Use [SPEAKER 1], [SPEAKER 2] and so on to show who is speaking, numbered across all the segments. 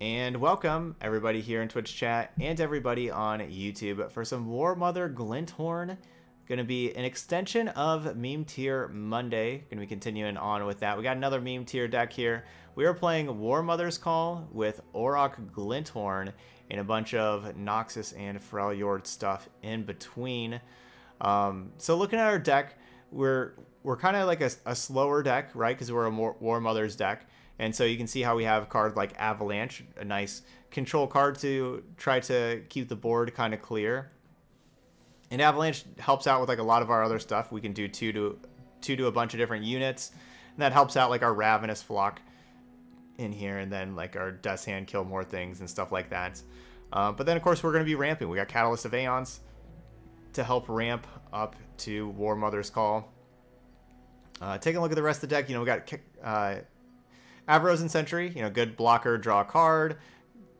[SPEAKER 1] And welcome everybody here in Twitch chat and everybody on YouTube for some War Mother Glinthorn. Going to be an extension of Meme Tier Monday. Going to be continuing on with that. We got another Meme Tier deck here. We are playing War Mother's Call with Auroch Glinthorn and a bunch of Noxus and Freljord stuff in between. Um, so looking at our deck, we're we're kind of like a, a, slower deck, right? Because we're a War Mother's deck. And so you can see how we have cards like Avalanche, a nice control card to try to keep the board kind of clear. And Avalanche helps out with like a lot of our other stuff. We can do two to two to a bunch of different units. And that helps out like our Ravenous Flock in here and then like our Death's Hand kill more things and stuff like that. Uh, but then of course we're going to be ramping. We got Catalyst of Aeons to help ramp up to War Mother's Call. Uh, taking a look at the rest of the deck, you know, we got uh, Avarosan Sentry, you know, good blocker, draw a card.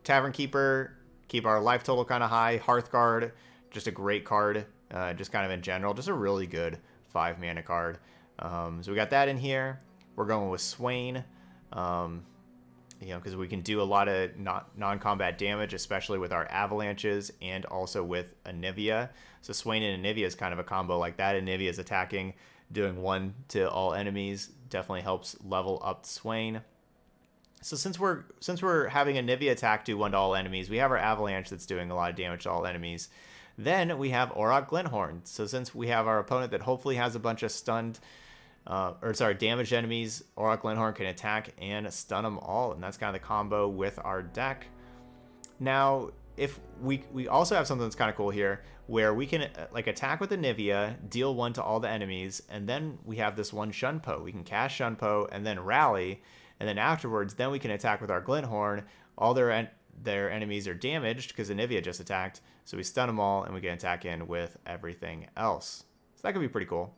[SPEAKER 1] Tavern Keeper, keep our life total kind of high. Hearthguard, just a great card, uh, just kind of in general, just a really good five mana card. Um, so we got that in here. We're going with Swain, um, you know, because we can do a lot of not non-combat damage, especially with our avalanches and also with Anivia. So Swain and Anivia is kind of a combo like that. Anivia is attacking doing one to all enemies definitely helps level up Swain. So since we're since we're having Anivia attack do one to all enemies, we have our Avalanche that's doing a lot of damage to all enemies. Then we have Auroch Glinthorn. So since we have our opponent that hopefully has a bunch of stunned, uh, or sorry, damaged enemies, Auroch Glinthorn can attack and stun them all, and that's kind of the combo with our deck. Now, if we we also have something that's kind of cool here where we can uh, like attack with Anivia, deal one to all the enemies, and then we have this one Shunpo. We can cast Shunpo and then rally, and then afterwards, then we can attack with our Glinthorn. All their en their enemies are damaged because Anivia just attacked, so we stun them all and we can attack in with everything else. So that could be pretty cool.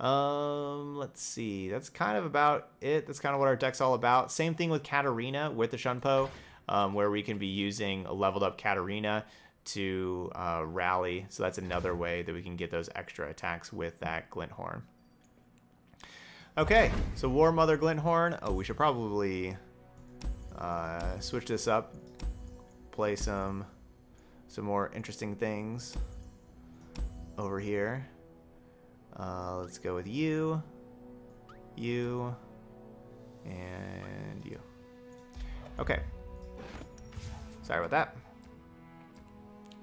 [SPEAKER 1] Um, let's see. That's kind of about it. That's kind of what our deck's all about. Same thing with Katarina with the Shunpo um, where we can be using a leveled up Katarina to uh, rally. So that's another way that we can get those extra attacks with that Glinthorn. Okay, so War Mother Glinthorn. Oh, we should probably uh, switch this up, play some some more interesting things over here. Uh, let's go with you, you, and you. Okay. Sorry about that.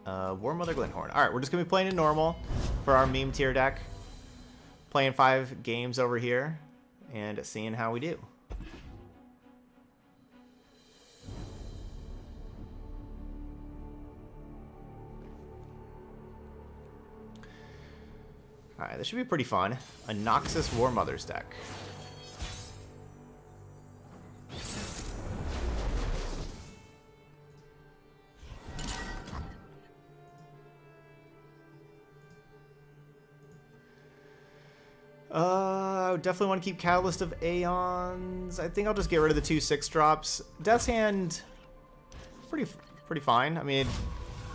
[SPEAKER 1] Uh, War Mother Glinthorn. Alright, we're just going to be playing in normal for our meme tier deck. Playing five games over here and seeing how we do. Alright, this should be pretty fun. A Noxus War Mother's deck. Uh, I definitely want to keep Catalyst of Aeons. I think I'll just get rid of the two six drops. Death's Hand, pretty pretty fine. I mean,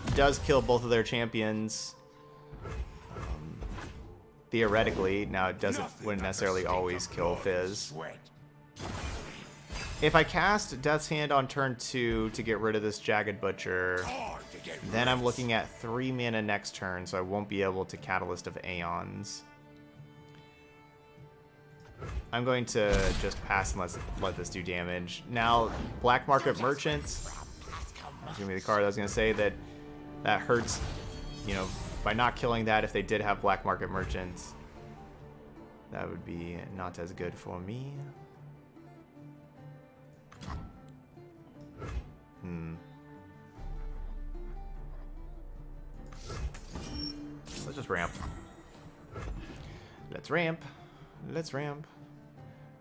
[SPEAKER 1] it does kill both of their champions. Um, theoretically, now it doesn't wouldn't necessarily always kill Fizz. If I cast Death's Hand on turn two to get rid of this Jagged Butcher, then I'm looking at three mana next turn, so I won't be able to Catalyst of Aeons. I'm going to just pass and let, let this do damage. Now, Black Market Merchants. That's going to be the card. I was going to say that that hurts, you know, by not killing that if they did have Black Market Merchants. That would be not as good for me. Hmm. Let's just ramp. Let's ramp. Let's ramp.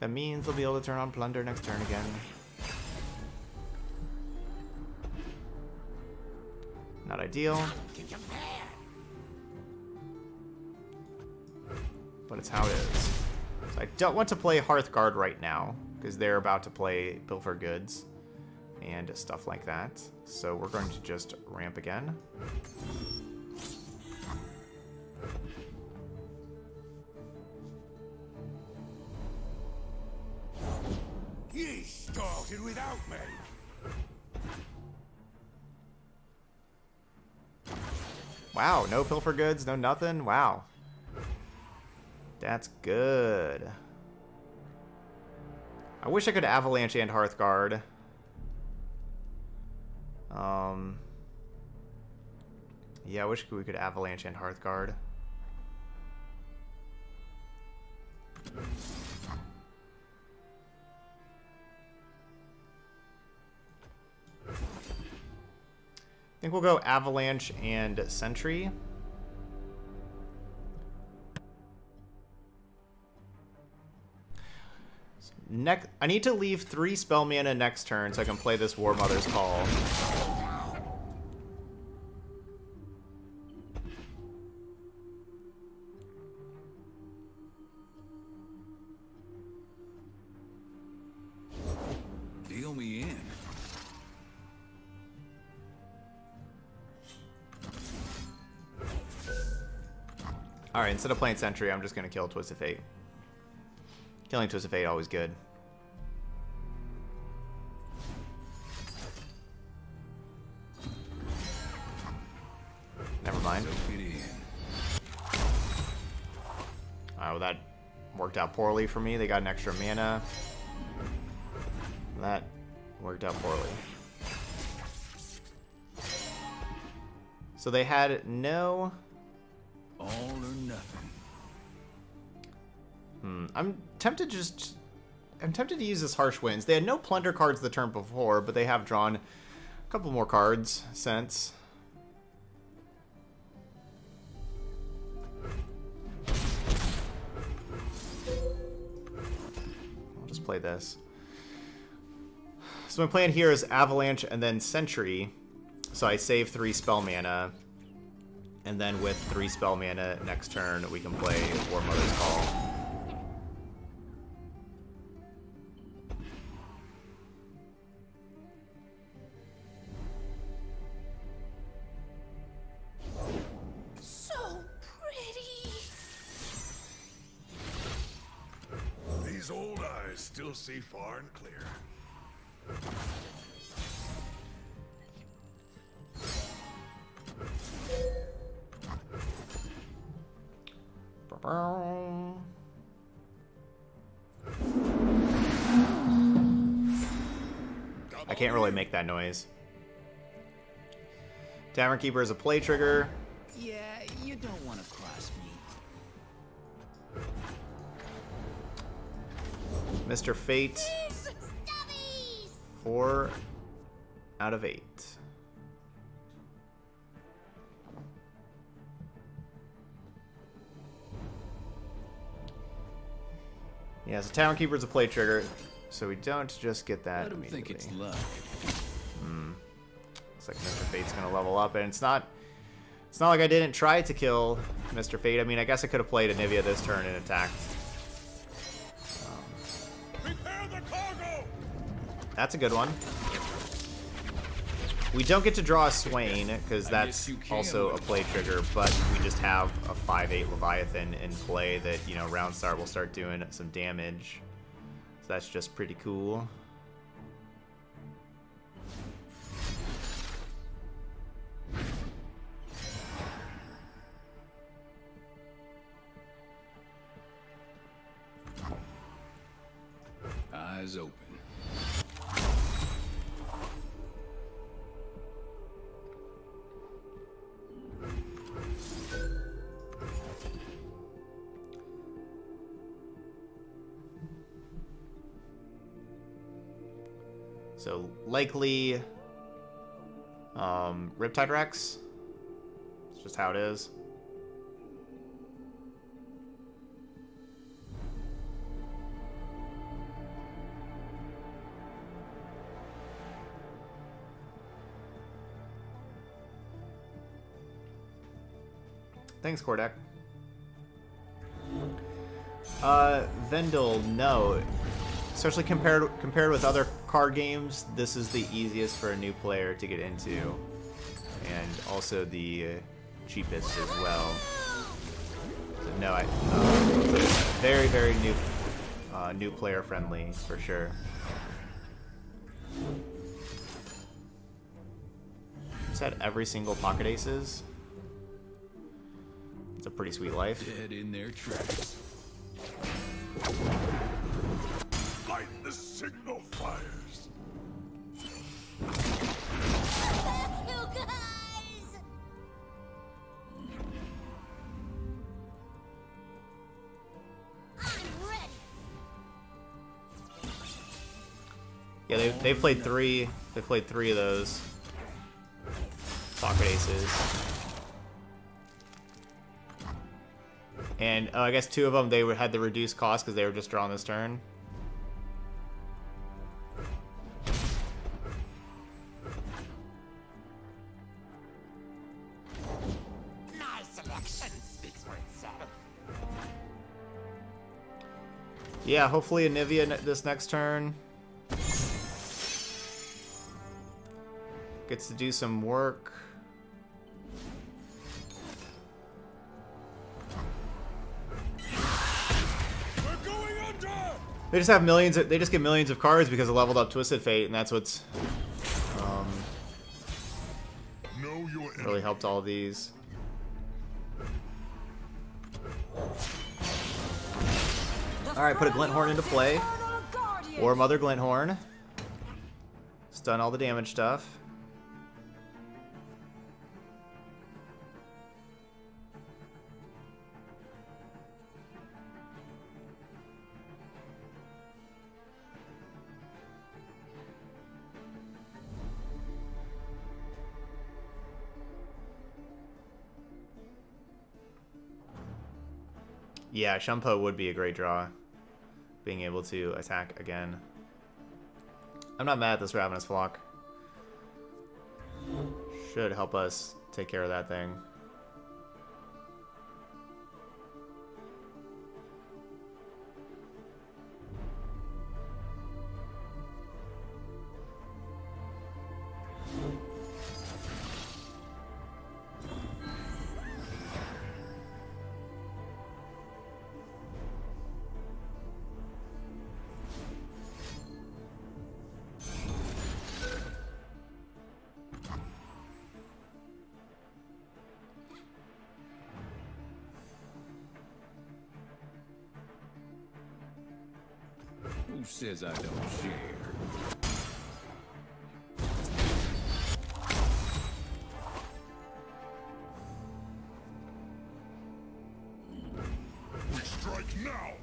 [SPEAKER 1] That means they'll be able to turn on Plunder next turn again. Not ideal. But it's how it is. So I don't want to play Hearthguard right now, because they're about to play Pilfer Goods and stuff like that. So we're going to just ramp again.
[SPEAKER 2] He started without me!
[SPEAKER 1] Wow, no pilfer goods, no nothing? Wow. That's good. I wish I could Avalanche and Hearthguard. Um, yeah, I wish we could Avalanche and Hearthguard. Think we'll go Avalanche and Sentry. Next, I need to leave three spell mana next turn so I can play this War Mother's Call.
[SPEAKER 2] Deal me in.
[SPEAKER 1] Alright, instead of playing Sentry, I'm just going to kill Twisted Fate. Killing Twisted Fate always good. Never mind. Oh, that worked out poorly for me. They got an extra mana. That worked out poorly. So they had no... I'm tempted to just... I'm tempted to use this Harsh Winds. They had no Plunder cards the turn before, but they have drawn a couple more cards since. I'll just play this. So my plan here is Avalanche and then Sentry. So I save three spell mana. And then with three spell mana next turn, we can play War Mother's Call.
[SPEAKER 3] See far and clear.
[SPEAKER 1] I can't really make that noise. Tavern Keeper is a play trigger. Mr. Fate, four out of eight. Yeah, so Tavern Keeper is a play trigger, so we don't just get that
[SPEAKER 2] Let him think it's luck. Hmm.
[SPEAKER 1] Looks like Mr. Fate's gonna level up, and it's not. It's not like I didn't try to kill Mr. Fate. I mean, I guess I could have played Anivia this turn and attacked. That's a good one. We don't get to draw a Swain, because that's
[SPEAKER 2] guess you can
[SPEAKER 1] also a play trigger, but we just have a 5-8 Leviathan in play that, you know, round start will start doing some damage. So that's just pretty cool.
[SPEAKER 2] Eyes open.
[SPEAKER 1] Likely um, Riptide Rex. It's just how it is. Thanks, Kordak. Uh, Vendel, no. Especially compared compared with other card games, this is the easiest for a new player to get into, and also the cheapest as well. So no, I uh, very very new uh, new player friendly for sure. Is that every single pocket aces? It's a pretty sweet life.
[SPEAKER 2] In their tracks.
[SPEAKER 3] Light the signal fires.
[SPEAKER 4] You guys! I'm ready.
[SPEAKER 1] Yeah, they they played three. They played three of those pocket aces. And oh, I guess two of them they had the reduced cost because they were just drawing this turn. Yeah, hopefully Anivia ne- this next turn gets to do some work.
[SPEAKER 3] Going under!
[SPEAKER 1] They just have millions. Of, they just get millions of cards because of leveled up Twisted Fate, and that's what's um,
[SPEAKER 3] Know your enemy.
[SPEAKER 1] really helped all these. All right, put a Glinthorn into play, or Mother Glinthorn. Stun all the damage stuff. Yeah, Shunpo would be a great draw. Being able to attack again. I'm not mad at this Ravenous Flock. Should help us take care of that thing.
[SPEAKER 2] I don't share?
[SPEAKER 3] We strike now!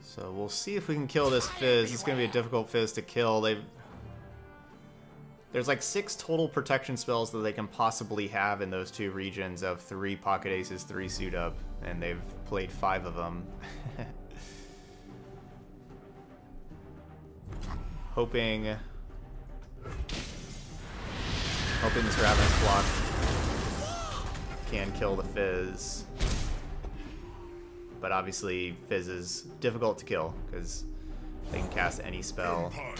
[SPEAKER 1] So we'll see if we can kill this Fizz. It's going to be a difficult Fizz to kill. They've There's like six total protection spells that they can possibly have in those two regions of three Pocket Aces, three Suit Up, and they've played five of them. hoping... Hoping this Ravenous Flock can kill the Fizz. But obviously, Fizz is difficult to kill, because they can cast any spell.
[SPEAKER 3] Empire,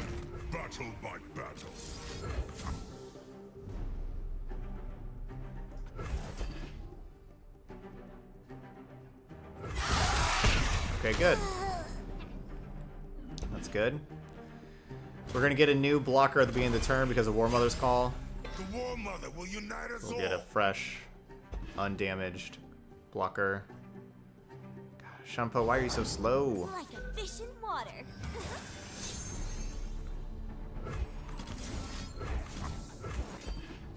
[SPEAKER 3] battle by battle.
[SPEAKER 1] Okay, good. That's good. We're gonna get a new blocker at the beginning of the turn because of War Mother's Call.
[SPEAKER 3] The War Mother will unite us
[SPEAKER 1] We'll get a fresh, undamaged blocker. God, Shunpo, why are you so slow?
[SPEAKER 4] Like a fish in water.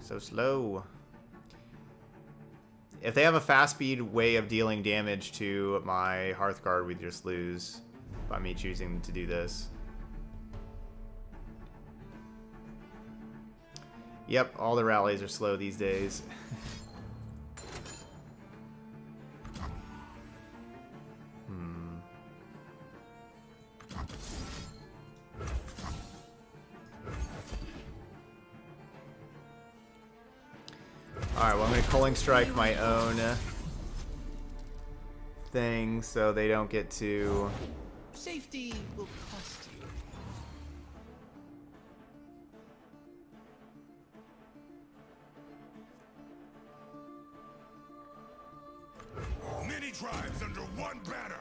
[SPEAKER 1] So slow. If they have a fast speed way of dealing damage to my Hearthguard, we just lose by me choosing to do this. Yep, all the rallies are slow these days. Alright, well I'm gonna Culling Strike my own thing so they don't get to...
[SPEAKER 2] Safety will cost you.
[SPEAKER 3] Many tribes under one banner.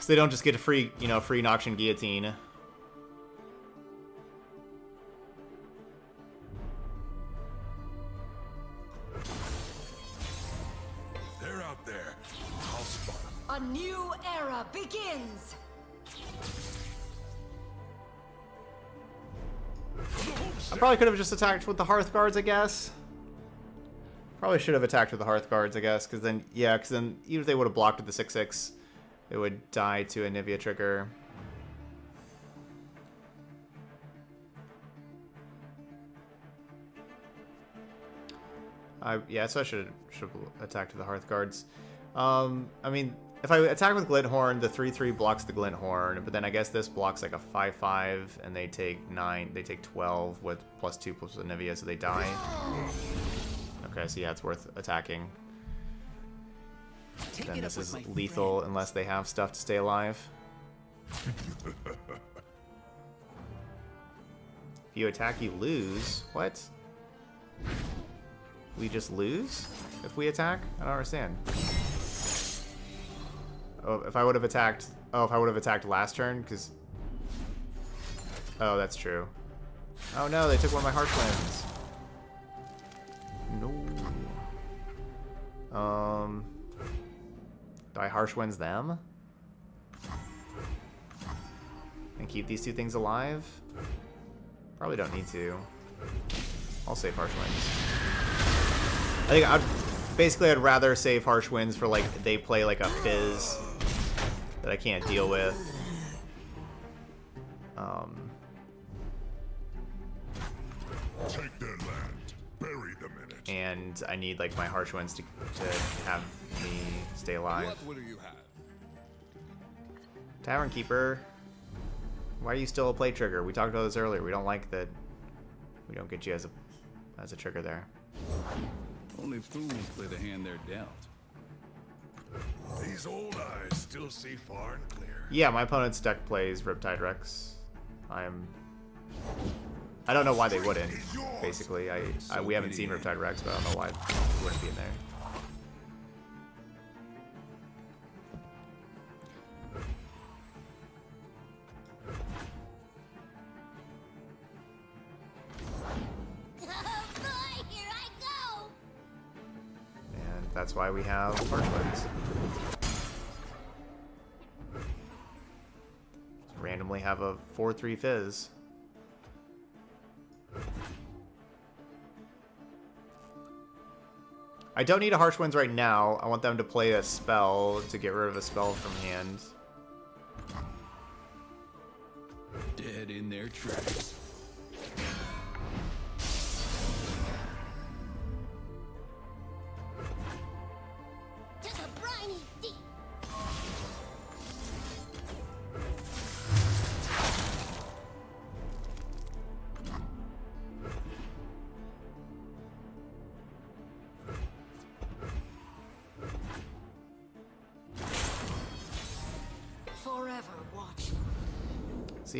[SPEAKER 1] So they don't just get a free, you know, free Noxian Guillotine. Probably could have just attacked with the Hearth Guards, I guess. Probably should have attacked with the Hearth Guards, I guess, because then, yeah, because then even if they would have blocked with the 6-6, it would die to Anivia trigger. I, yeah, so I should should have attacked with the Hearth Guards. Um, I mean, if I attack with Glinthorn, the 3-3 blocks the Glinthorn, but then I guess this blocks like a 5-5, and they take 9, they take 12 with plus 2 plus Anivia, so they die. Okay, so yeah, it's worth attacking.
[SPEAKER 2] Take
[SPEAKER 1] Then this is lethal
[SPEAKER 2] friends.
[SPEAKER 1] unless they have stuff to stay alive. if you attack, you lose. What? We just lose if we attack? I don't understand. Oh, if I would have attacked... Oh, if I would have attacked last turn, because... Oh, that's true. Oh no, they took one of my Harsh Winds. No. Um... I Harsh Winds them? And keep these two things alive? Probably don't need to. I'll save Harsh Winds. I think I'd basically I'd rather save Harsh Winds for like they play like a Fizz that I can't deal with. Um,
[SPEAKER 3] Take their land. Bury them in it.
[SPEAKER 1] and I need like my Harsh Winds to, to have me stay alive.
[SPEAKER 3] will you have?
[SPEAKER 1] Tavern Keeper, why are you still a play trigger? We talked about this earlier. We don't like that we don't get you as a as a trigger there.
[SPEAKER 5] Only fools play the hand they're dealt.
[SPEAKER 3] These old eyes still see far and clear.
[SPEAKER 1] Yeah, my opponent's deck plays Riptide Rex. I am. I don't know why they wouldn't. Basically, I, I we haven't seen Riptide Rex, but I don't know why it wouldn't be in there. That's why we have Parchments. Randomly have a 4-3 Fizz. I don't need a Harsh Winds right now. I want them to play a spell to get rid of a spell from hand.
[SPEAKER 5] Dead in their tracks.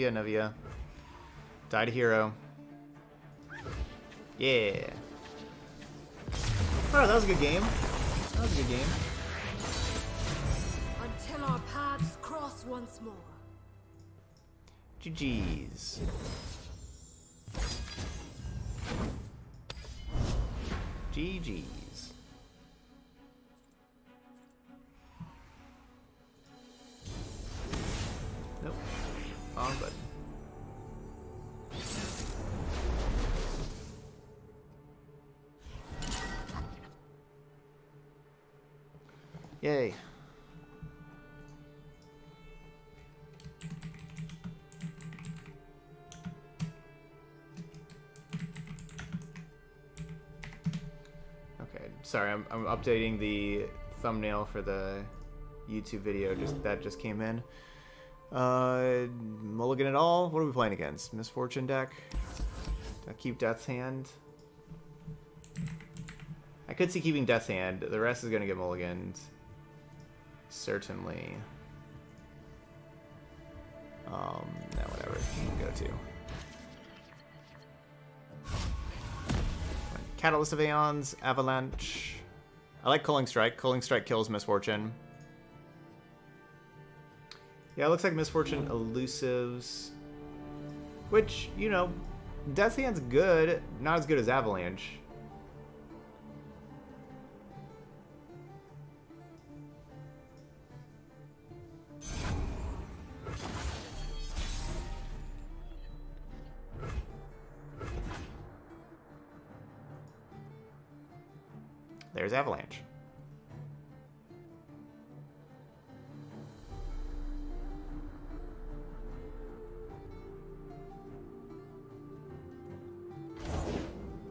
[SPEAKER 1] Ya, Navia. Die to hero. Yeah. Oh, that was a good game. That was a good game.
[SPEAKER 6] Until our paths cross once more.
[SPEAKER 1] GG's. GG's. Sorry, I'm, I'm updating the thumbnail for the YouTube video. Just that just came in. Uh, Mulligan at all? What are we playing against? Misfortune deck. I keep Death's Hand. I could see keeping Death's Hand. The rest is gonna get mulliganed. Certainly. Catalyst of Aeons, Avalanche. I like Culling Strike. Culling Strike kills Misfortune. Yeah, it looks like Misfortune elusives. Which, you know, Death's Hand's good. Not as good as Avalanche. Avalanche.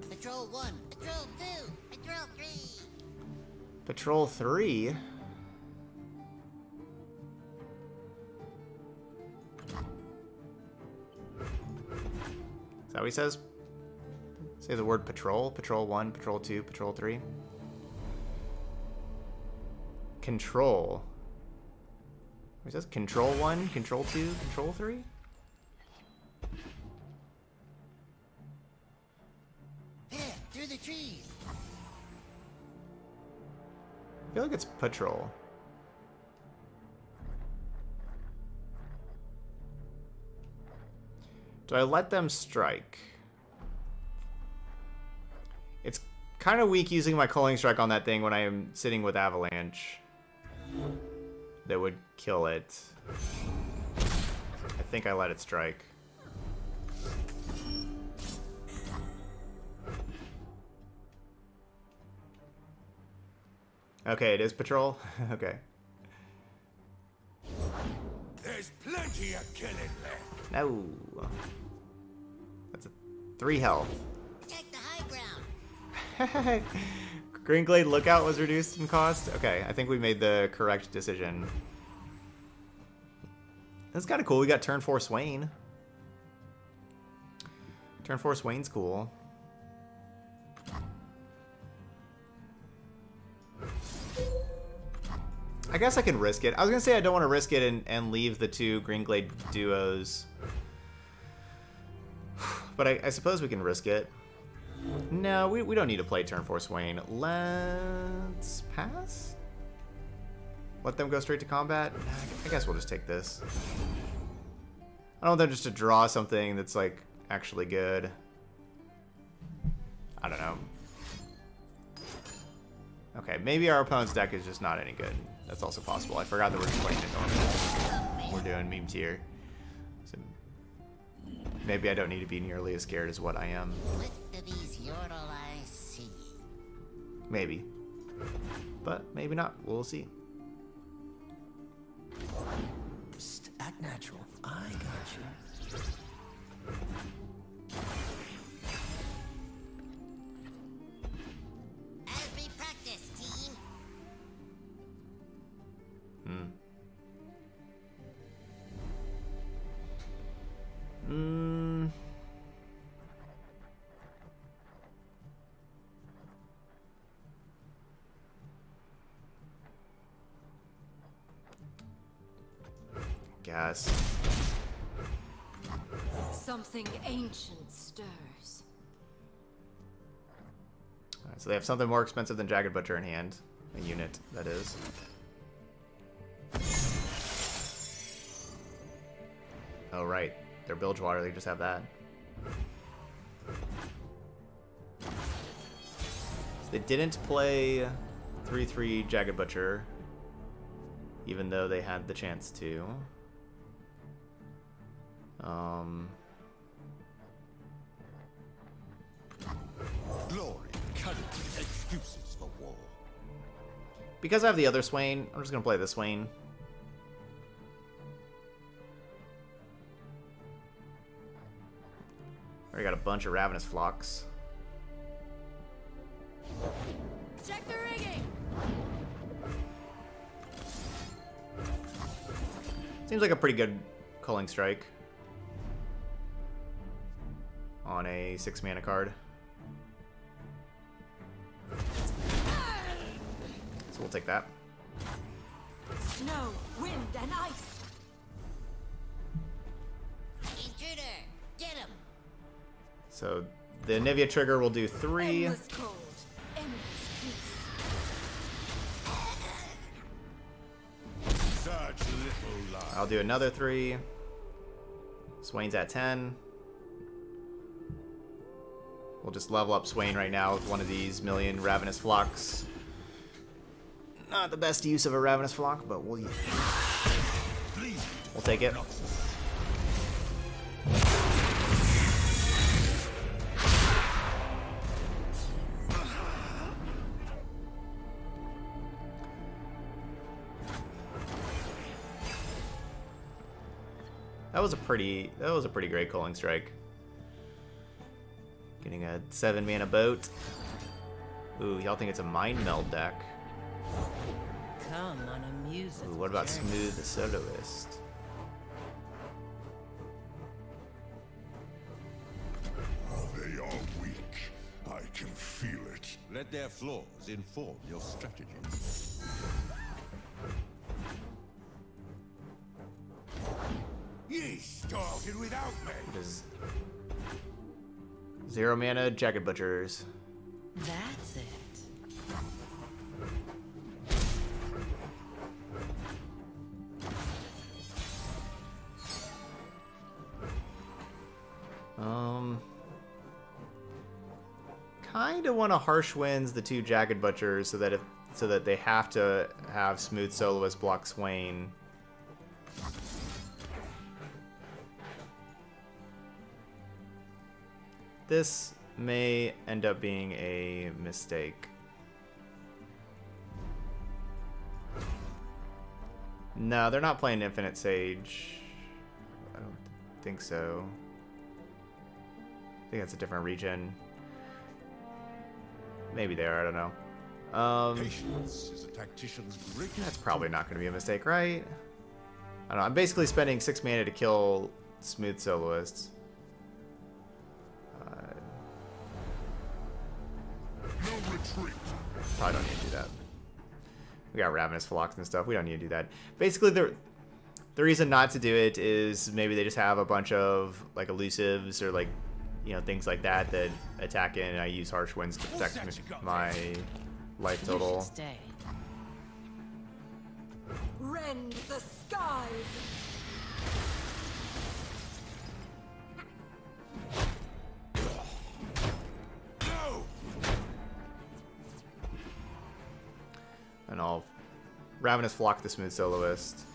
[SPEAKER 4] Patrol 1, Patrol 2, Patrol 3.
[SPEAKER 1] Patrol 3. Is that what he says? Say the word patrol. Patrol 1, Patrol 2, Patrol 3. Control. He says Control 1, Control 2, Control 3?
[SPEAKER 4] There, through the trees.
[SPEAKER 1] I feel like it's patrol. Do I let them strike? It's kind of weak using my culling strike on that thing when I am sitting with avalanche. That would kill it. I think I let it strike. Okay, it is patrol. okay.
[SPEAKER 3] There's plenty of killing left.
[SPEAKER 1] No. That's a three health.
[SPEAKER 4] Take the high ground.
[SPEAKER 1] Green Glade Lookout was reduced in cost. Okay, I think we made the correct decision. That's kind of cool. We got turn four Swain. Turn four Swain's cool. I guess I can risk it. I was gonna say I don't want to risk it and, and leave the two Green Glade duos. But I, I suppose we can risk it. No, we, we don't need to play turn four Swain. Let's pass? Let them go straight to combat? I guess we'll just take this. I don't want them just to draw something that's like actually good. I don't know. Okay, maybe our opponent's deck is just not any good. That's also possible. I forgot that we're just playing it normal. We're doing meme tier. So maybe I don't need to be nearly as scared as what I am.
[SPEAKER 4] What do these yordle eyes see?
[SPEAKER 1] Maybe. But maybe not. We'll see.
[SPEAKER 2] Psst, act natural. I got you.
[SPEAKER 4] As we practice, team.
[SPEAKER 1] Hmm. Mm. Guess.
[SPEAKER 6] Something ancient stirs.
[SPEAKER 1] Alright, so they have something more expensive than Jagged Butcher in hand. A unit, that is. Oh, right. They're Bilgewater, they just have that. So they didn't play 3-3 Jagged Butcher, even though they had the chance to. Um,
[SPEAKER 3] Glory, excuses for war.
[SPEAKER 1] because I have the other Swain, I'm just going to play the Swain. Already got a bunch of Ravenous Flocks.
[SPEAKER 6] Check the rigging!
[SPEAKER 1] Seems like a pretty good culling strike on a six mana card. So we'll take that.
[SPEAKER 6] Snow, wind, and ice!
[SPEAKER 1] So the Anivia trigger will do three.
[SPEAKER 6] Endless cold, endless peace.
[SPEAKER 3] Such little lies.
[SPEAKER 1] I'll do another three. Swain's at 10. We'll just level up Swain right now with one of these million Ravenous Flocks. Not the best use of a Ravenous Flock, but we'll,
[SPEAKER 3] Please.
[SPEAKER 1] we'll take it. Pretty that was a pretty great Culling Strike. Getting a seven mana boat. Ooh, y'all think it's a mind meld deck.
[SPEAKER 7] Come on a music.
[SPEAKER 1] Ooh, what about Smooth the Soloist?
[SPEAKER 3] They are weak. I can feel it.
[SPEAKER 8] Let their flaws inform your strategy.
[SPEAKER 3] Ye started without me.
[SPEAKER 1] Does zero mana Jagged Butchers.
[SPEAKER 7] That's it.
[SPEAKER 1] Um, kind of want to harsh winds the two jagged butchers so that if so that they have to have smooth soloist block Swain. This may end up being a mistake. No, they're not playing Infinite Sage. I don't think so. I think that's a different region. Maybe they are, I don't know. Um,
[SPEAKER 3] Patience is a tactician's
[SPEAKER 1] that's probably not going to be a mistake, right? I don't know. I'm basically spending six mana to kill Smooth Soloists.
[SPEAKER 3] Retreat.
[SPEAKER 1] probably don't need to do that. We got Ravenous Flocks and stuff. We don't need to do that. Basically, the the reason not to do it is maybe they just have a bunch of like elusives or like you know things like that that attack in. And I use Harsh Winds to protect
[SPEAKER 2] set
[SPEAKER 1] my life total.
[SPEAKER 6] Rend the skies!
[SPEAKER 1] And I'll Ravenous Flock the Smooth Soloist.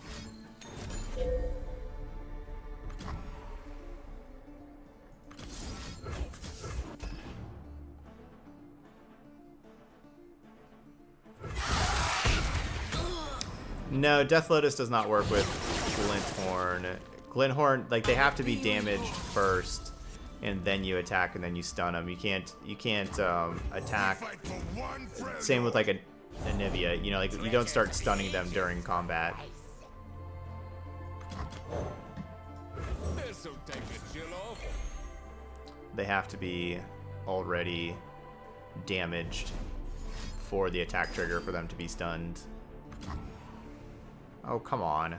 [SPEAKER 1] No, Death Lotus does not work with Glinthorn. Glinthorn, like they have to be damaged first, and then you attack, and then you stun them. You can't, you can't um, attack same with like a Anivia, you know, like you don't start stunning them during combat. They have to be already damaged for the attack trigger for them to be stunned. Oh, come on.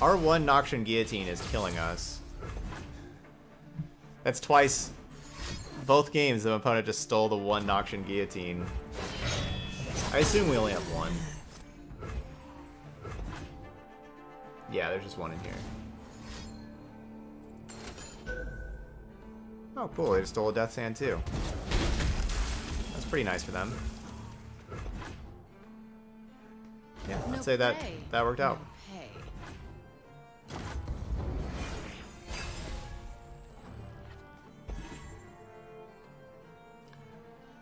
[SPEAKER 1] Our one Noxian Guillotine is killing us. That's twice. Both games, the opponent just stole the one Noxian Guillotine. I assume we only have one. Yeah, there's just one in here. Oh, cool. They just stole a Death's Hand, too. That's pretty nice for them. Yeah, I'd say that that worked out.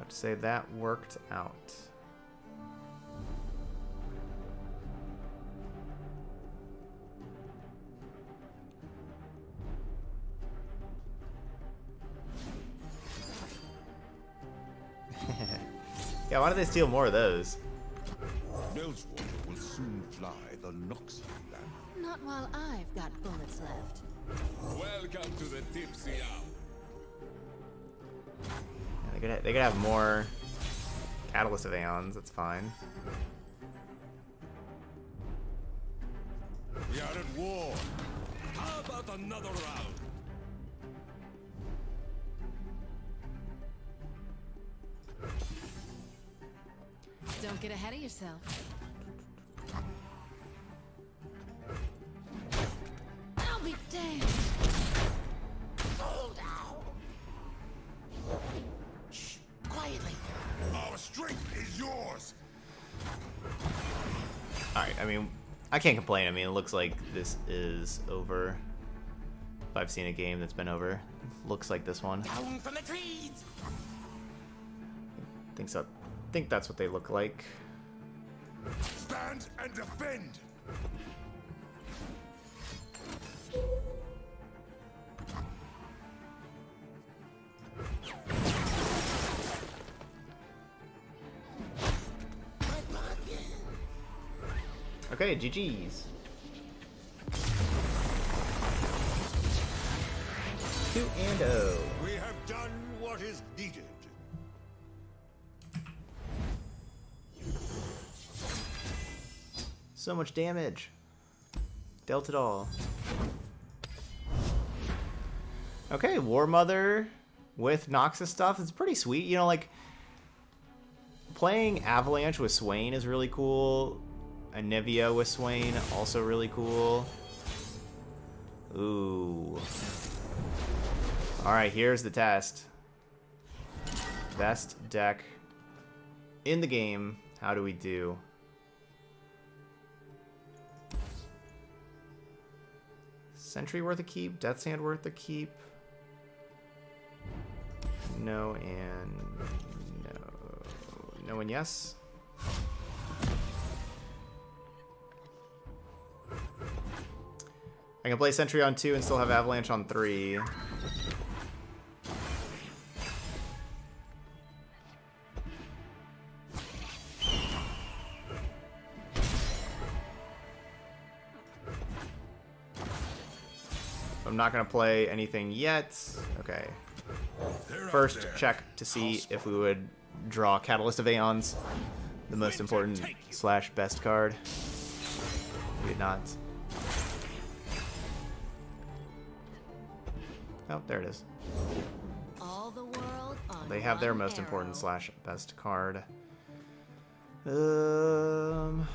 [SPEAKER 7] No pay.
[SPEAKER 1] I'd say that worked out. yeah, why do they steal more of those?
[SPEAKER 8] Bilgewater will soon fly the Noxian land.
[SPEAKER 4] Not while I've got bullets left.
[SPEAKER 8] Welcome to the tipsy hour.
[SPEAKER 1] Yeah, They could, they could have more Catalyst of Aeons, that's fine.
[SPEAKER 8] We are at war. How about another round?
[SPEAKER 4] Don't get ahead of yourself.
[SPEAKER 1] I can't complain. I mean, it looks like this is over. If I've seen a game that's been over, looks like this one.
[SPEAKER 9] Down from the trees.
[SPEAKER 1] think so. think that's what they look like.
[SPEAKER 3] Stand and defend!
[SPEAKER 1] Okay, GG's. Two and oh.
[SPEAKER 3] We have done what is needed.
[SPEAKER 1] So much damage. Dealt it all. Okay, War Mother with Noxus stuff It's pretty sweet. You know, like playing Avalanche with Swain is really cool. Anivia with Swain also really cool. Ooh. Alright, here's the test. Best deck in the game. How do we do? Sentry worth a keep? Death's Hand worth a keep? No and no. No and yes. I can play Sentry on 2 and still have Avalanche on 3. I'm not going to play anything yet. Okay. First, check to see if we would draw Catalyst of Aeons, the most important slash best card. We did not. Oh, there it is.
[SPEAKER 7] All the world on
[SPEAKER 1] They have their most important slash best card. Um.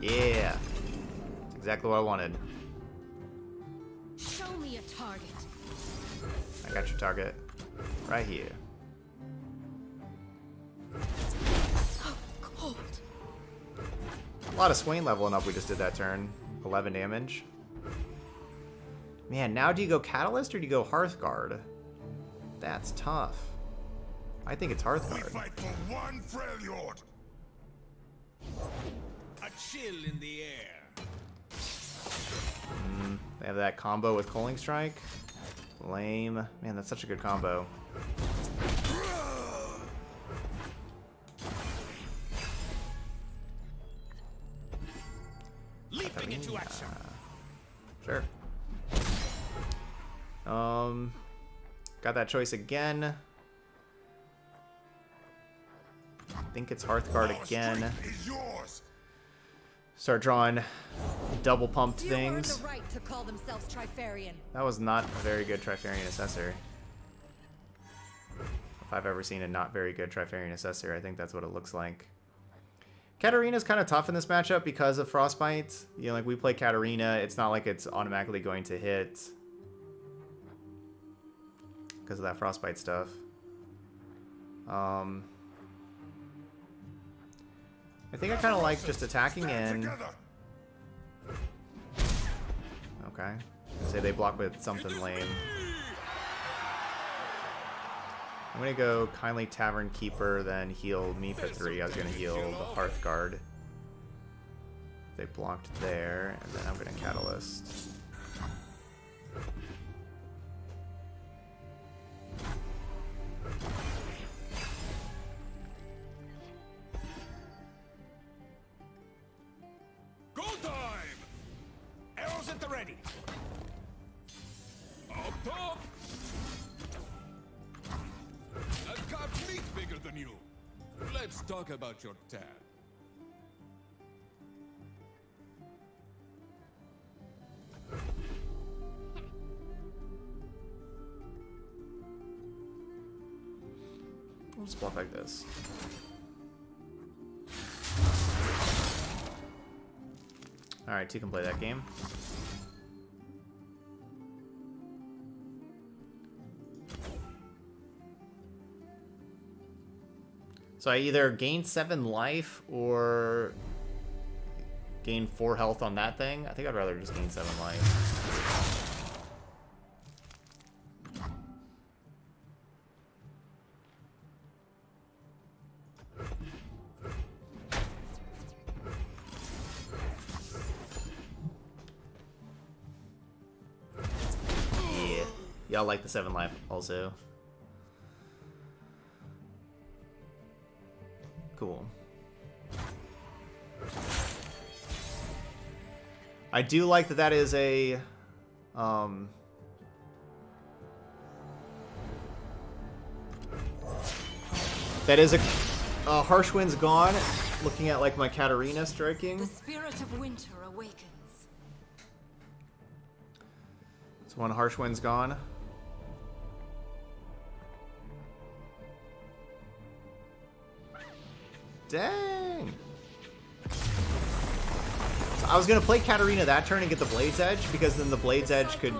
[SPEAKER 1] Yeah. That's exactly what I wanted. Got your target right here.
[SPEAKER 6] So cold.
[SPEAKER 1] A lot of Swain leveling up we just did that turn. 11 damage. Man, now do you go Catalyst or do you go Hearthguard? That's tough. I think it's Hearthguard.
[SPEAKER 3] We fight for one Freljord!
[SPEAKER 2] A chill in the air.
[SPEAKER 1] Mm, they have that combo with Culling Strike. Lame. Man, that's such a good combo.
[SPEAKER 2] Leaping into action.
[SPEAKER 1] Sure. Um, got that choice again. I think it's Hearthguard again.
[SPEAKER 3] strength is yours!
[SPEAKER 1] Start drawing double pumped things.
[SPEAKER 6] right to call themselves Trifarian.
[SPEAKER 1] That was not a very good Trifarian Assessor. If I've ever seen a not very good Trifarian Assessor, I think that's what it looks like. Katarina's kind of tough in this matchup because of Frostbite. You know, like we play Katarina, it's not like it's automatically going to hit. Because of that Frostbite stuff. Um, I think I kind of like just attacking
[SPEAKER 3] Stand
[SPEAKER 1] in. Okay. Say they block with something lame. I'm gonna go kindly Tavern Keeper, then heal me for three. I was gonna heal the Hearth Guard. They blocked there, and then I'm gonna Catalyst.
[SPEAKER 5] Let's talk about your.
[SPEAKER 1] We'll just block like this. Alright, two can play that game. So I either gain seven life or gain four health on that thing. I think I'd rather just gain seven life. Yeah. Y'all like the seven life also. I do like that that is a um that is a uh, harsh winds gone looking at like my Katarina striking.
[SPEAKER 6] The spirit of winter awakens.
[SPEAKER 1] it's one harsh winds gone dang I was gonna play Katarina that turn and get the Blade's Edge because then the Blade's Edge could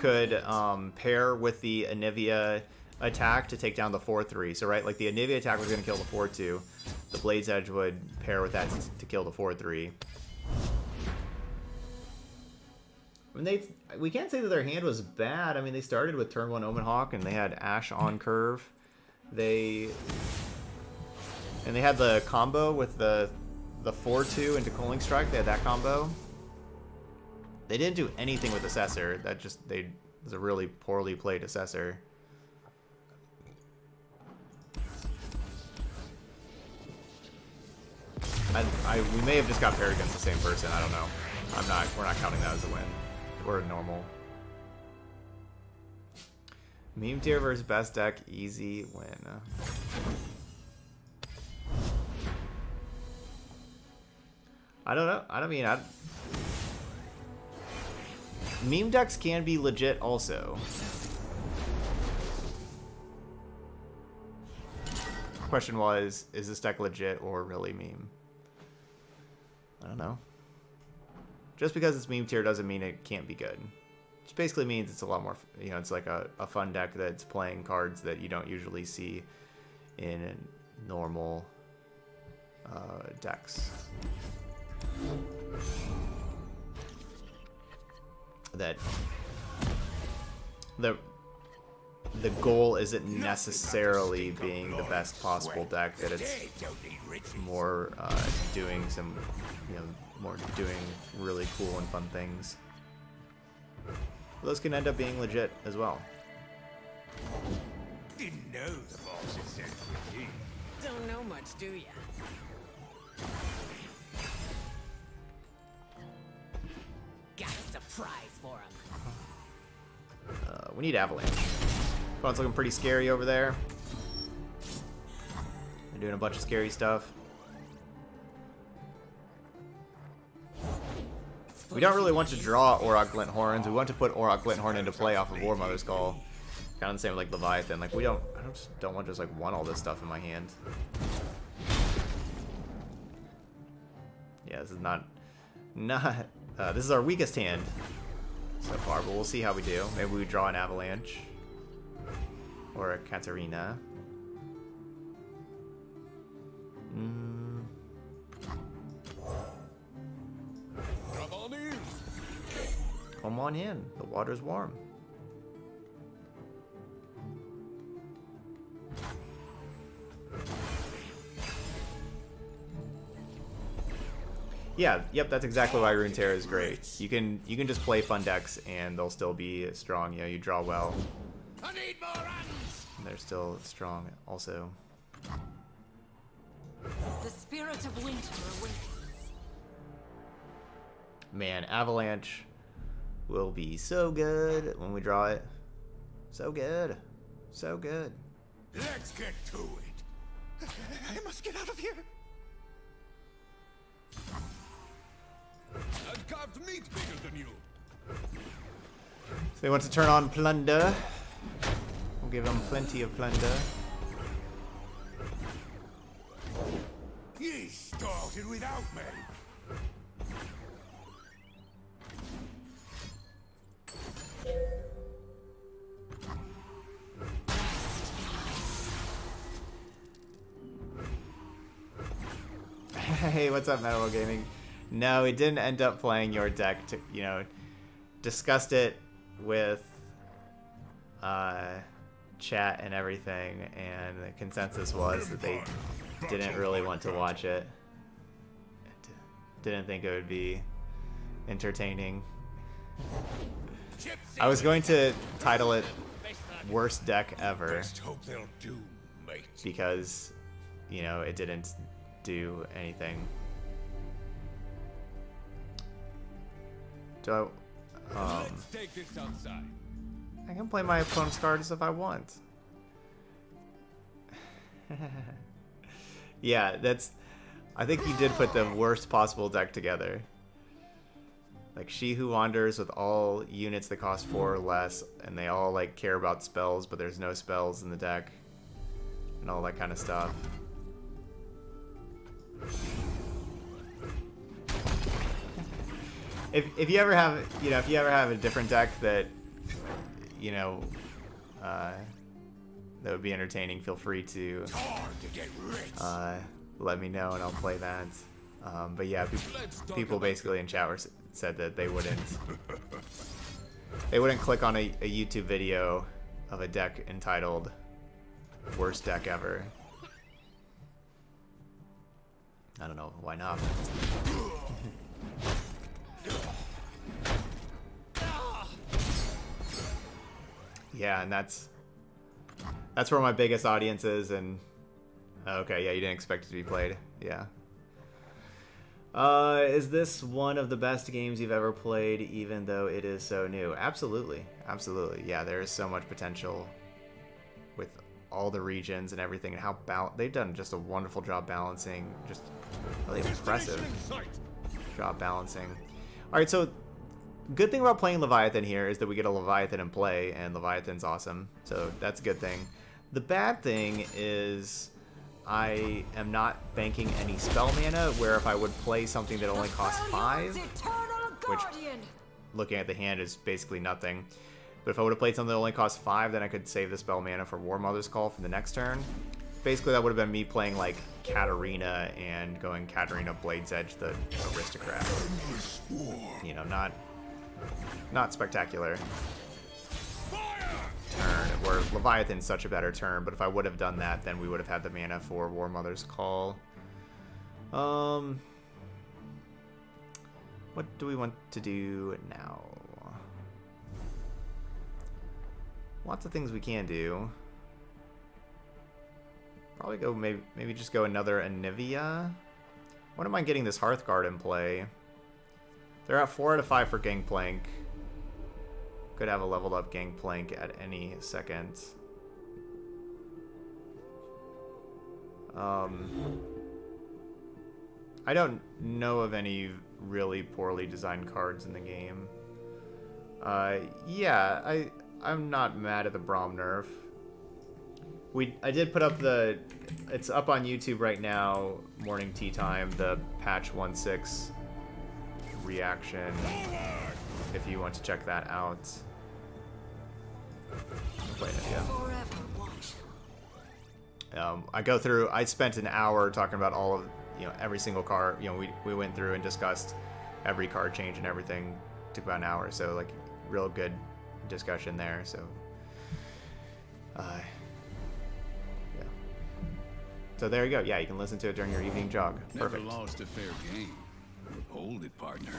[SPEAKER 1] could um, pair with the Anivia attack to take down the 4-3. So right, like the Anivia attack was gonna kill the 4-2. The Blade's Edge would pair with that to, kill the 4-3. I mean, they we can't say that their hand was bad. I mean, they started with turn one Omen Hawk and they had Ashe on curve. They and they had the combo with the the 4-2 into Culling Strike. They had that combo. They didn't do anything with Assessor. That just they was a really poorly played Assessor. I, I we may have just got paired against the same person. I don't know. I'm not. We're not counting that as a win. We're normal. Meme tier versus best deck, easy win. I don't know. I don't mean I. Meme decks can be legit also. Question was, is this deck legit or really meme? I don't know. Just because it's meme tier doesn't mean it can't be good. Which basically means it's a lot more, you know, it's like a, a fun deck that's playing cards that you don't usually see in normal uh, decks. That the the goal isn't necessarily being the best possible deck. That it's more uh, doing some, you know, more doing really cool and fun things. Those can end up being legit as well.
[SPEAKER 9] Didn't know the boss had sent for.
[SPEAKER 2] Don't know much, do ya? Surprise for him.
[SPEAKER 1] Uh, we need Avalanche. Opponent's looking pretty scary over there. They're doing a bunch of scary stuff. We don't really want to draw Aurok Glinthorns. We want to put Aurok Glinthorn into play off of War Mother's Call. Kind of the same with like Leviathan. Like we don't, I don't, just don't want just like want all this stuff in my hand. Yeah, this is not, not. Uh, this is our weakest hand so far, but we'll see how we do. Maybe we draw an Avalanche or a Katarina. Mm.
[SPEAKER 5] Come on in.
[SPEAKER 1] Come on in. The water's warm. Yeah, yep, that's exactly why Rune Runeterra is great. You can you can just play fun decks and they'll still be strong. You know, you draw well.
[SPEAKER 9] I need more hands.
[SPEAKER 1] They're still strong also.
[SPEAKER 6] The spirit of winter awakens.
[SPEAKER 1] Man, Avalanche will be so good when we draw it. So good. So good.
[SPEAKER 9] Let's get to it.
[SPEAKER 8] I must get out of here.
[SPEAKER 5] Carved meat bigger than you.
[SPEAKER 1] So they want to turn on plunder. We'll give them plenty of plunder.
[SPEAKER 9] You started without me.
[SPEAKER 1] Hey, what's up, Metal Gaming? No, we didn't end up playing your deck. To, you know, discussed it with uh, chat and everything, and the consensus was that they didn't really want to watch it. Didn't think it would be entertaining. I was going to title it "Worst Deck Ever"
[SPEAKER 8] Best hope they'll do, mate.
[SPEAKER 1] because, you know, it didn't do anything. Do I? Um,
[SPEAKER 5] Let's take this outside.
[SPEAKER 1] I can play my opponent's cards if I want. yeah, that's. I think you did put the worst possible deck together. Like She Who Wanders with all units that cost four or less, and they all like care about spells, but there's no spells in the deck, and all that kind of stuff. If, if you ever have you know if you ever have a different deck that you know uh, that would be entertaining, feel free to uh, let me know and I'll play that. Um, but yeah, pe- people basically in chat said that they wouldn't they wouldn't click on a, a YouTube video of a deck entitled "Worst Deck Ever." I don't know why not. Yeah, and that's that's where my biggest audience is, and okay, yeah, you didn't expect it to be played, yeah. Uh, is this one of the best games you've ever played, even though it is so new? Absolutely, absolutely. Yeah, there is so much potential with all the regions and everything, and how bal- they've done just a wonderful job balancing, just really impressive job balancing. All right, so good thing about playing Leviathan here is that we get a Leviathan in play, and Leviathan's awesome, so that's a good thing. The bad thing is I am not banking any spell mana, where if I would play something that only costs five, which looking at the hand is basically nothing. But if I would have played something that only costs five, then I could save the spell mana for War Mother's Call for the next turn. Basically, that would have been me playing like Katarina and going Katarina Blade's Edge, the aristocrat. You know, not not spectacular turn. Where Leviathan's such a better turn, but if I would have done that, then we would have had the mana for War Mother's Call. Um, what do we want to do now? Lots of things we can do. Probably go maybe maybe just go another Anivia. When am I getting this Hearthguard in play? They're at four out of five for Gangplank. Could have a leveled up Gangplank at any second. Um, I don't know of any really poorly designed cards in the game. Uh, yeah, I I'm not mad at the Braum nerf. We I did put up the it's up on YouTube right now, morning tea time, the patch 1.6 reaction if you want to check that out. Wait, yeah. Um, I go through. I spent an hour talking about all of you know every single car. You know, we we went through and discussed every car change and everything. Took about an hour, so like real good discussion there. So, uh, yeah. So there you go. Yeah, you can listen to it during your evening jog.
[SPEAKER 5] Never
[SPEAKER 1] Perfect.
[SPEAKER 5] lost a fair game. Hold it, partner.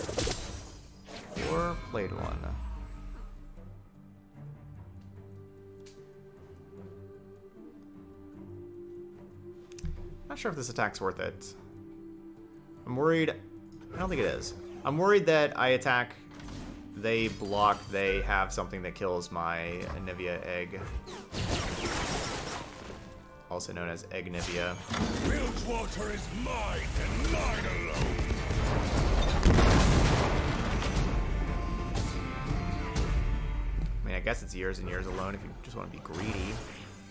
[SPEAKER 1] Or played one. Not sure if this attack's worth it. I'm worried. I don't think it is. I'm worried that I attack, they block, they have something that kills my Anivia egg. Also known as Egg Nivea.
[SPEAKER 8] Bilgewater is mine and mine alone.
[SPEAKER 1] Guess it's years and years alone if you just want to be greedy.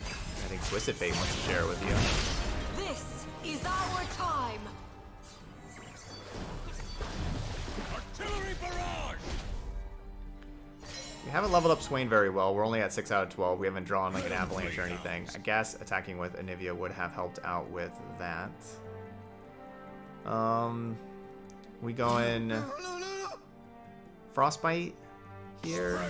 [SPEAKER 1] I think Twisted Fate wants to share it with you.
[SPEAKER 6] This is our time.
[SPEAKER 5] Artillery barrage!
[SPEAKER 1] We haven't leveled up Swain very well. We're only at 6 out of 12. We haven't drawn like an avalanche or anything. I guess attacking with Anivia would have helped out with that. Um, We going Frostbite here.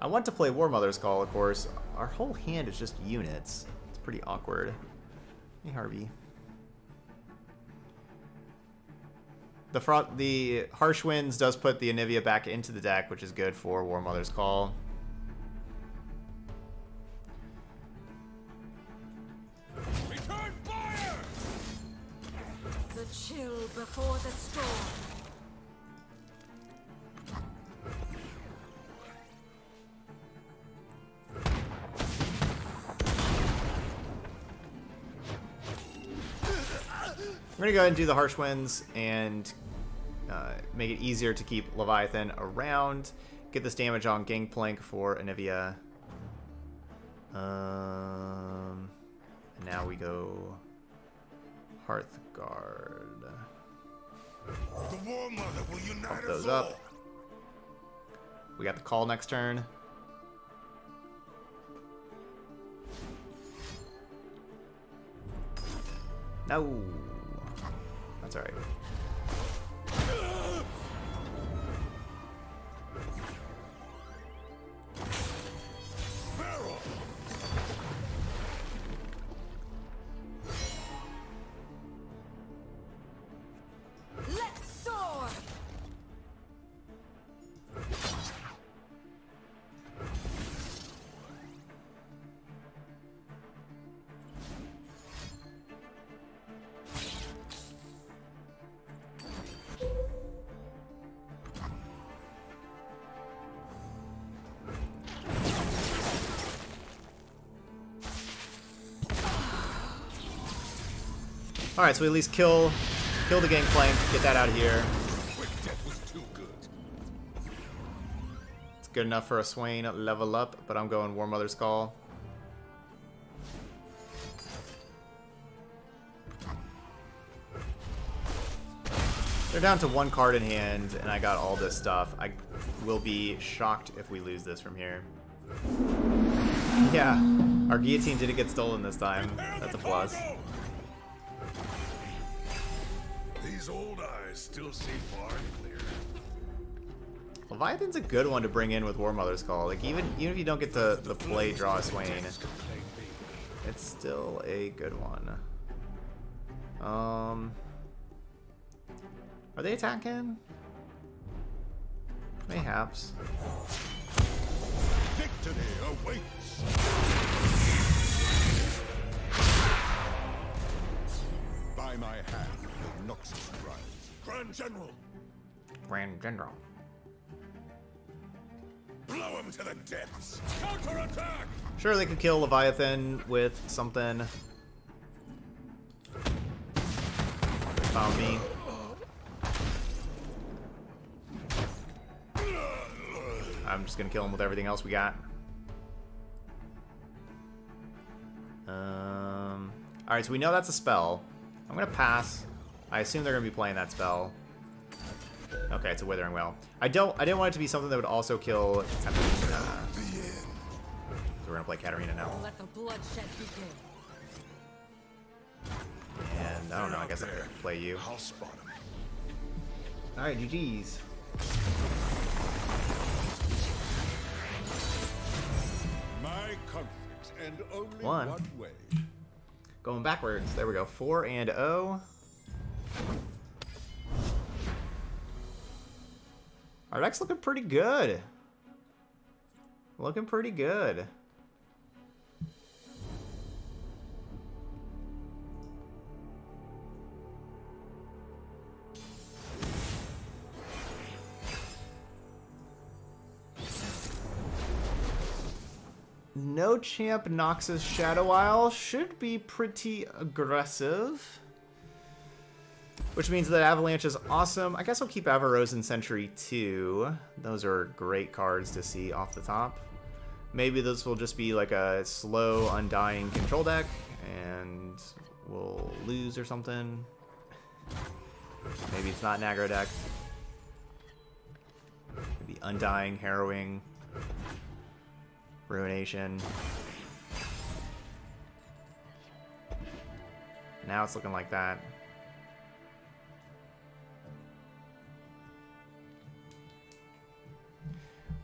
[SPEAKER 1] I want to play War Mother's Call, of course. Our whole hand is just units. It's pretty awkward. Hey, Harvey. The fro the Harsh Winds does put the Anivia back into the deck, which is good for War Mother's Call. And do the Harsh Winds and uh, make it easier to keep Leviathan around. Get this damage on Gangplank for Anivia. Um, and now we go Hearthguard. Pump those up. We got the call next turn. No. That's alright.
[SPEAKER 3] Barrel!
[SPEAKER 1] Alright, so we at least kill kill the Gangplank, get that out of here. It's good enough for a Swain level up, but I'm going War Mother's Call. They're down to one card in hand, and I got all this stuff. I will be shocked if we lose this from here. Yeah, our guillotine didn't get stolen this time. That's a plus.
[SPEAKER 3] These old eyes still see far and clear.
[SPEAKER 1] Leviathan's a good one to bring in with War Mother's Call. Like even even if you don't get to the play draw Swain, it's still a good one. Um, are they attacking? Mayhaps.
[SPEAKER 3] Victory awaits!
[SPEAKER 8] By my hand will Noxus rise.
[SPEAKER 3] Grand General,
[SPEAKER 1] Grand General.
[SPEAKER 3] blow him to the depths!
[SPEAKER 5] Counterattack!
[SPEAKER 1] Sure, they could kill Leviathan with something. They found me. I'm just gonna kill him with everything else we got. Um. All right, so we know that's a spell. I'm gonna pass. I assume they're gonna be playing that spell. Okay, it's a Withering Wail. I don't. I didn't want it to be something that would also kill Katarina. So we're gonna play Katarina now.
[SPEAKER 6] Let the bloodshed begin.
[SPEAKER 1] And I don't know. I guess I
[SPEAKER 3] There.
[SPEAKER 1] could play you.
[SPEAKER 3] I'll spot him.
[SPEAKER 1] All right, GG's.
[SPEAKER 8] My conflicts end only
[SPEAKER 1] One.
[SPEAKER 8] one way.
[SPEAKER 1] Going backwards. There we go. Four and O. Our deck's looking pretty good. Looking pretty good. No champ Noxus Shadow Isle should be pretty aggressive. Which means that Avalanche is awesome. I guess I'll keep Avarosan Sentry too. Those are great cards to see off the top. Maybe this will just be like a slow, undying control deck, and we'll lose or something. Maybe it's not an aggro deck. Maybe undying, harrowing, ruination. Now it's looking like that.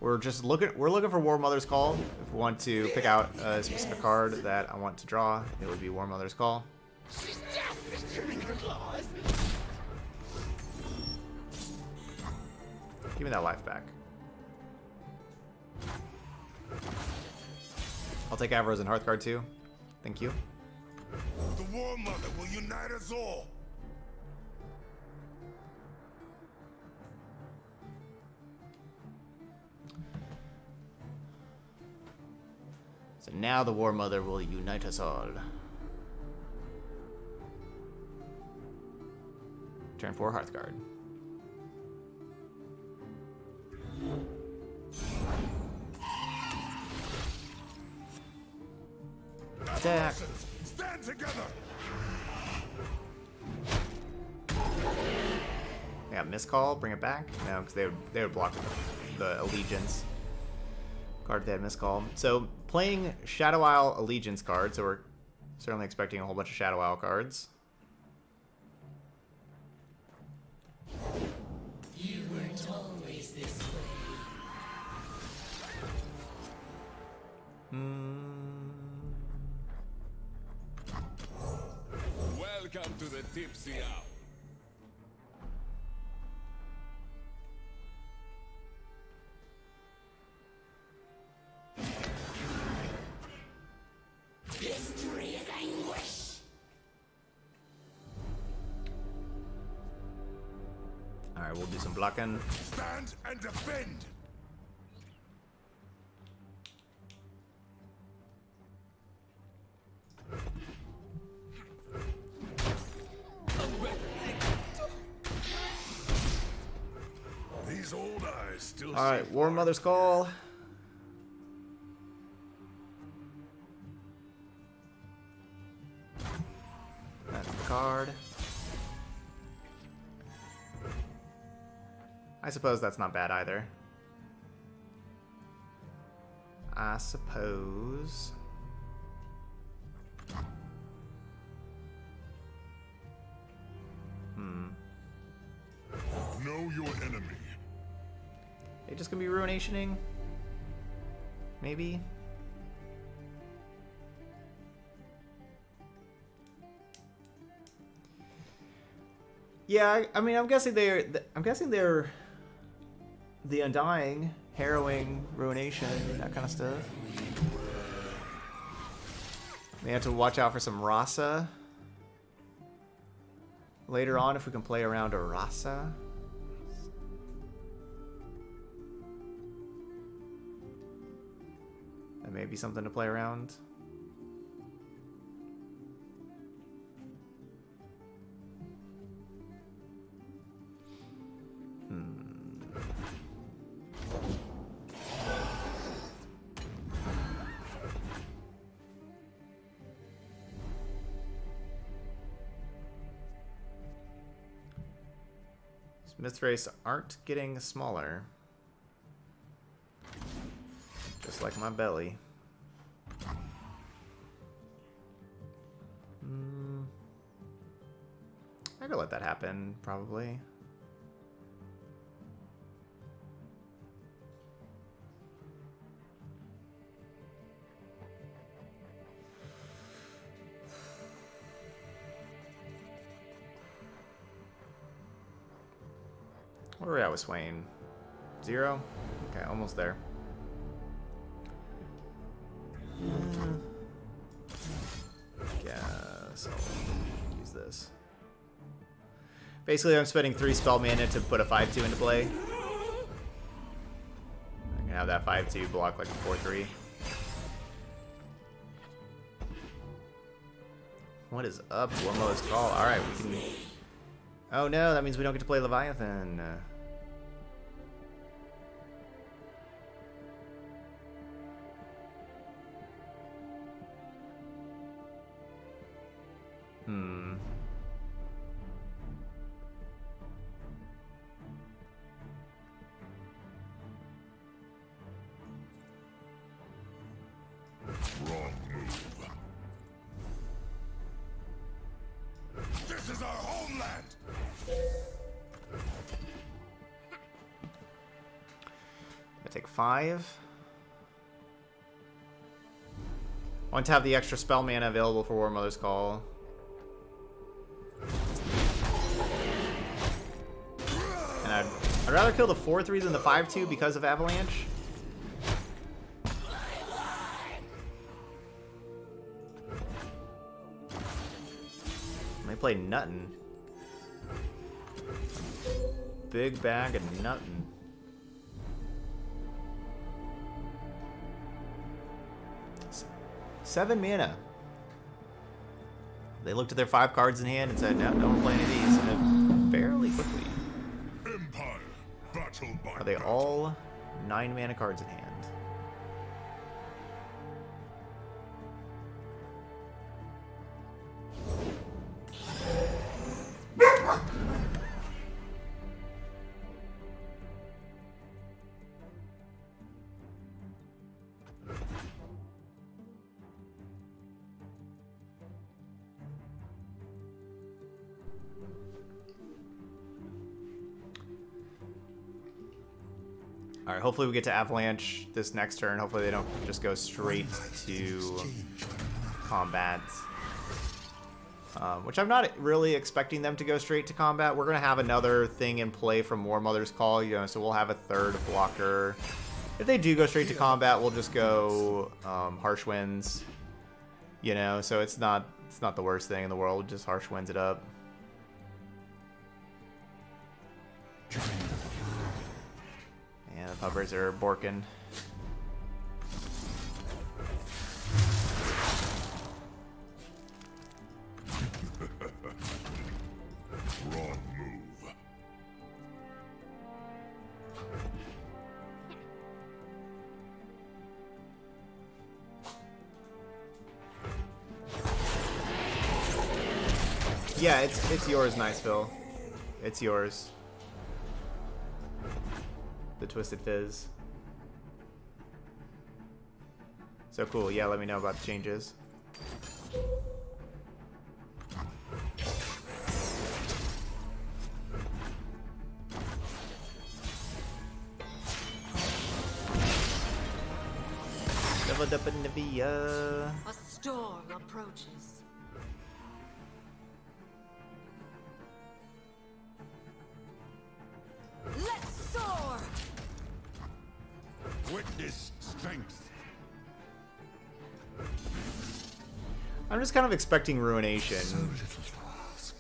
[SPEAKER 1] We're just looking. We're looking for War Mother's Call. If we want to pick out a specific card that I want to draw, it would be War Mother's Call. Give me that life back. I'll take Avarosan Hearthguard too. Thank you.
[SPEAKER 3] The War Mother will unite us all.
[SPEAKER 1] So now the War Mother will unite us all. Turn 4 Hearthguard. Attack!
[SPEAKER 3] Stand together.
[SPEAKER 1] Yeah, Mist's Call, bring it back. No, because they would they would block the allegiance card if they had Mist's Call. So playing Shadow Isle allegiance card, so we're certainly expecting a whole bunch of Shadow Isle cards.
[SPEAKER 9] You weren't always this way. Hmm.
[SPEAKER 5] Welcome to the tipsy hour.
[SPEAKER 1] Blocking.
[SPEAKER 3] Stand and defend. These old eyes still
[SPEAKER 1] All right, War. Mother's Call. That's the card. I suppose that's not bad either. I suppose. Hmm.
[SPEAKER 3] Know your enemy.
[SPEAKER 1] They just gonna be ruinationing? Maybe? Yeah, I, I mean, I'm guessing they're. I'm guessing they're. The Undying, harrowing, ruination, that kind of stuff. They have to watch out for some Rasa. Later on, if we can play around a Rasa. That may be something to play around. Smith race aren't getting smaller. Just like my belly. Hmm. I could let that happen, probably. With Swain? Zero? Okay, almost there. I'll use this. Basically, I'm spending three spell mana to put a 5-2 into play. I can have that 5-2 block like a 4-3. What is up? Warmo's call. Alright, we can... Oh no, that means we don't get to play Leviathan. I. Want to have the extra spell mana available for War Mother's Call. And I'd, I'd rather kill the 4-3 than the 5-2 because of Avalanche. They play Nuttin. Big bag of Nuttin. Seven mana. They looked at their five cards in hand and said, no, don't play any of these. And fairly quickly.
[SPEAKER 3] Empire, battle by
[SPEAKER 1] Are they
[SPEAKER 3] battle.
[SPEAKER 1] all nine mana cards in hand? Right, hopefully we get to Avalanche this next turn. Hopefully they don't just go straight to combat. Um, which I'm not really expecting them to go straight to combat. We're going to have another thing in play from War Mother's Call, you know, so we'll have a third blocker. If they do go straight to combat, we'll just go um, Harsh Winds, you know, so it's not it's not the worst thing in the world, just Harsh Winds it up. Puppers are borking. Yeah, it's it's yours, Niceville. It's yours. The Twisted Fizz. So cool. Yeah, let me know about the changes. Leveled up in.
[SPEAKER 6] A storm approaches.
[SPEAKER 1] Just kind of expecting Ruination.
[SPEAKER 8] little to ask.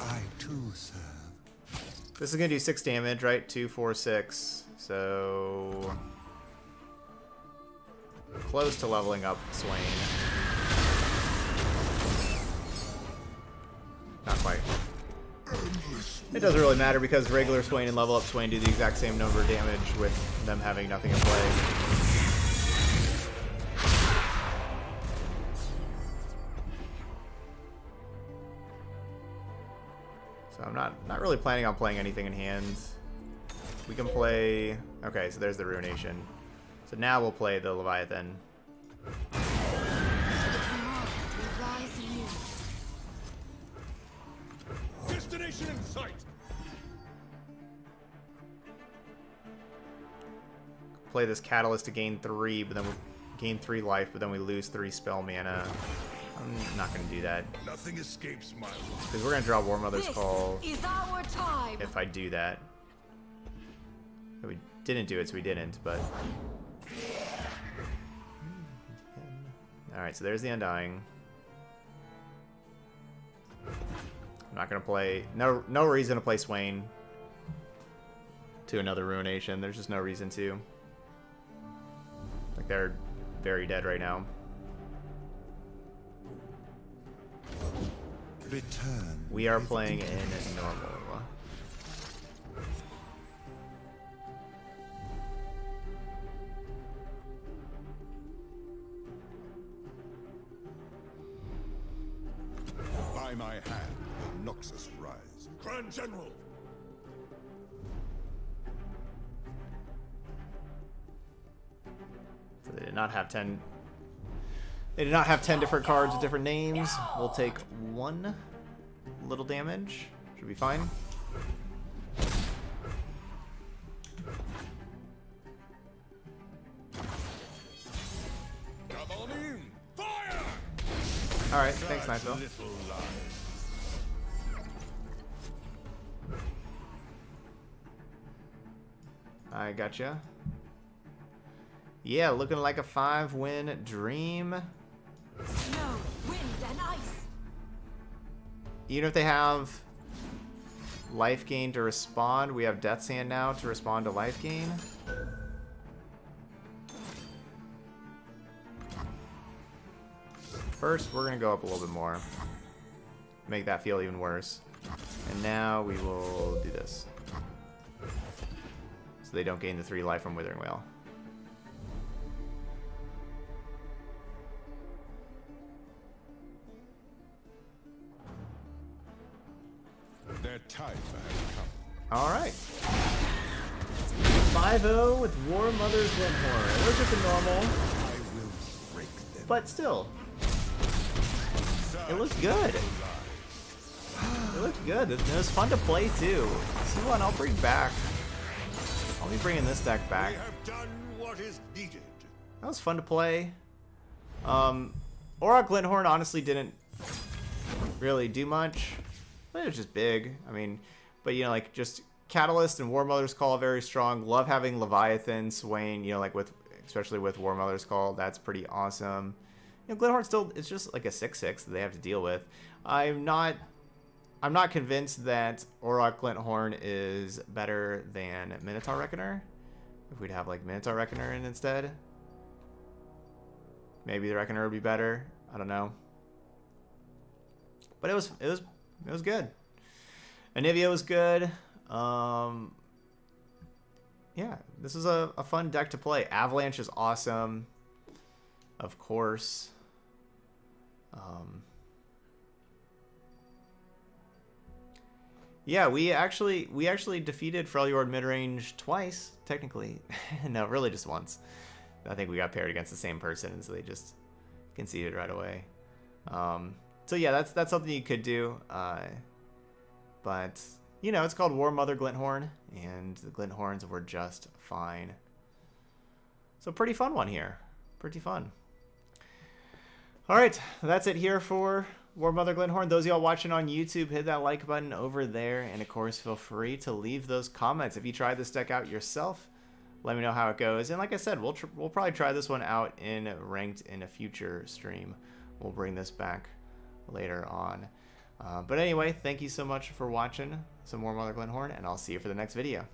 [SPEAKER 8] I too serve.
[SPEAKER 1] This is gonna do six damage, right? Two, four, six. So close to leveling up Swain. Not quite. It doesn't really matter because regular Swain and level up Swain do the exact same number of damage with them having nothing in play. Not not really planning on playing anything in hand. We can play. Okay, so there's the Ruination. So now we'll play the Leviathan.
[SPEAKER 6] We rise anew.
[SPEAKER 5] Destination in sight.
[SPEAKER 1] Play this Catalyst to gain three, but then we gain three life, but then we lose three spell mana. I'm not gonna do that
[SPEAKER 3] Nothing escapes my watch.
[SPEAKER 1] because we're gonna draw War Mother's
[SPEAKER 6] This
[SPEAKER 1] Call
[SPEAKER 6] is our time.
[SPEAKER 1] if I do that. We didn't do it, so we didn't. But all right, so there's the Undying. I'm not gonna play. No, no reason to play Swain to another Ruination. There's just no reason to. Like they're very dead right now.
[SPEAKER 8] Return.
[SPEAKER 1] We are playing in
[SPEAKER 8] dignity.
[SPEAKER 1] normal.
[SPEAKER 8] By my hand, the Noxus rise.
[SPEAKER 3] Grand General!
[SPEAKER 1] So they did not have 10. They did not have 10 different cards with different names. We'll take one little damage. Should be fine. Alright, thanks,
[SPEAKER 8] lies.
[SPEAKER 1] I gotcha. Yeah, looking like a five-win dream. Even if they have life gain to respond, we have Death's Hand now to respond to life gain. First, we're going to go up a little bit more. Make that feel even worse. And now we will do this. So they don't gain the three life from Withering Wail.
[SPEAKER 8] Their time has come.
[SPEAKER 1] Alright. 5-0 with War Mother's Glinthorn. It was just a normal,
[SPEAKER 8] I will break them.
[SPEAKER 1] but still. It looks good. It looked good. It was fun to play too. See one I'll bring back. I'll be bringing this deck back.
[SPEAKER 8] We have done what is needed.
[SPEAKER 1] That was fun to play. Um, Aurok Glinthorn honestly didn't really do much. But it was just big. I mean, but you know, like just Catalyst and War Mother's Call very strong. Love having Leviathan, Swain, you know, like with especially with War Mother's Call. That's pretty awesome. You know, Glinthorn still it's just like a six six that they have to deal with. I'm not I'm not convinced that Aurok Glinthorn is better than Minotaur Reckoner. If we'd have like Minotaur Reckoner in instead. Maybe the Reckoner would be better. I don't know. But it was it was it was good. Anivia was good. Um Yeah, this is a, a fun deck to play. Avalanche is awesome. Of course. Um Yeah, we actually we actually defeated Freljord midrange twice, technically. no, really just once. I think we got paired against the same person, and so they just conceded right away. Um, so yeah, that's that's something you could do. Uh, but you know, it's called War Mother Glinthorn, and the Glinthorns were just fine. So pretty fun one here. Pretty fun. All right, that's it here for War Mother Glinthorn. Those of y'all watching on YouTube, hit that like button over there, and of course, feel free to leave those comments if you tried this deck out yourself. Let me know how it goes, and like I said, we'll we'll probably try this one out in ranked in a future stream. We'll bring this back later on. Uh, but anyway, thank you so much for watching some more Mother Glinthorn, and I'll see you for the next video.